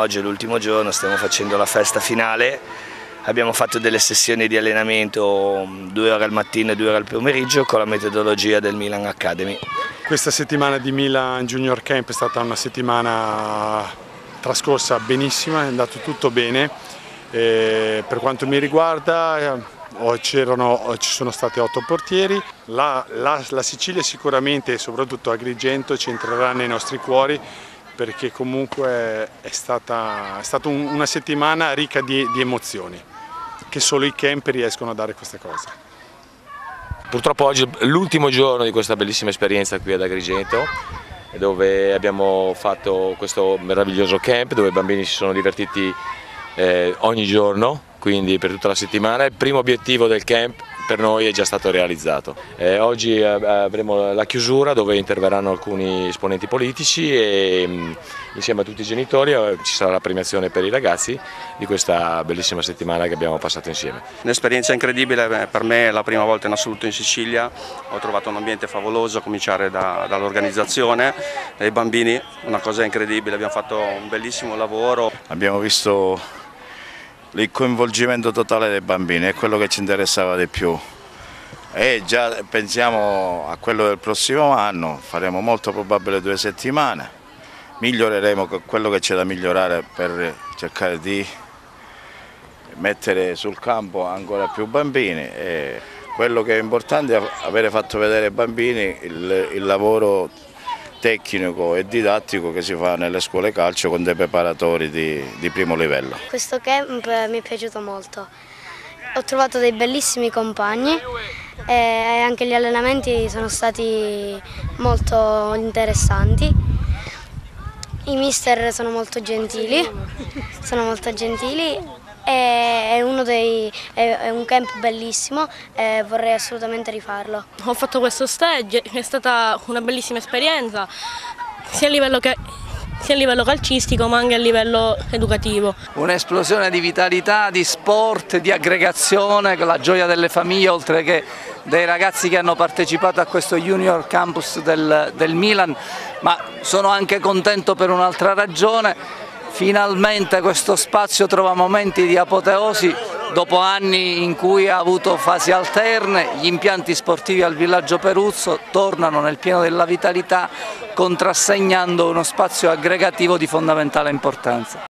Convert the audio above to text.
Oggi è l'ultimo giorno, stiamo facendo la festa finale, abbiamo fatto delle sessioni di allenamento due ore al mattino e due ore al pomeriggio con la metodologia del Milan Academy. Questa settimana di Milan Junior Camp è stata una settimana trascorsa benissima, è andato tutto bene. E per quanto mi riguarda ci sono stati otto portieri, la, la, la Sicilia sicuramente e soprattutto Agrigento ci entrerà nei nostri cuori perché comunque è stata, è stata un, una settimana ricca di, di emozioni, che solo i camp riescono a dare queste cose. Purtroppo oggi è l'ultimo giorno di questa bellissima esperienza qui ad Agrigento dove abbiamo fatto questo meraviglioso camp dove i bambini si sono divertiti eh, ogni giorno, quindi per tutta la settimana. Il primo obiettivo del camp per noi è già stato realizzato. Eh, oggi eh, avremo la chiusura dove interverranno alcuni esponenti politici e mm, insieme a tutti i genitori eh, ci sarà la premiazione per i ragazzi di questa bellissima settimana che abbiamo passato insieme. Un'esperienza incredibile, per me è la prima volta in assoluto in Sicilia, ho trovato un ambiente favoloso a cominciare da, dall'organizzazione, dai bambini, una cosa incredibile, abbiamo fatto un bellissimo lavoro. Abbiamo visto il coinvolgimento totale dei bambini è quello che ci interessava di più. E già pensiamo a quello del prossimo anno, faremo molto probabile due settimane, miglioreremo quello che c'è da migliorare per cercare di mettere sul campo ancora più bambini. E quello che è importante è avere fatto vedere ai bambini il, il lavoro tecnico e didattico che si fa nelle scuole calcio con dei preparatori di, di primo livello. Questo camp mi è piaciuto molto, ho trovato dei bellissimi compagni e anche gli allenamenti sono stati molto interessanti. I mister sono molto gentili, sono molto gentili è, dei, è, un camp bellissimo e vorrei assolutamente rifarlo. Ho fatto questo stage, è stata una bellissima esperienza, sia a livello che sia a livello calcistico ma anche a livello educativo. Un'esplosione di vitalità, di sport, di aggregazione con la gioia delle famiglie oltre che dei ragazzi che hanno partecipato a questo Junior Campus del, del Milan, ma sono anche contento per un'altra ragione Finalmente questo spazio trova momenti di apoteosi dopo anni in cui ha avuto fasi alterne, gli impianti sportivi al villaggio Peruzzo tornano nel pieno della vitalità contrassegnando uno spazio aggregativo di fondamentale importanza.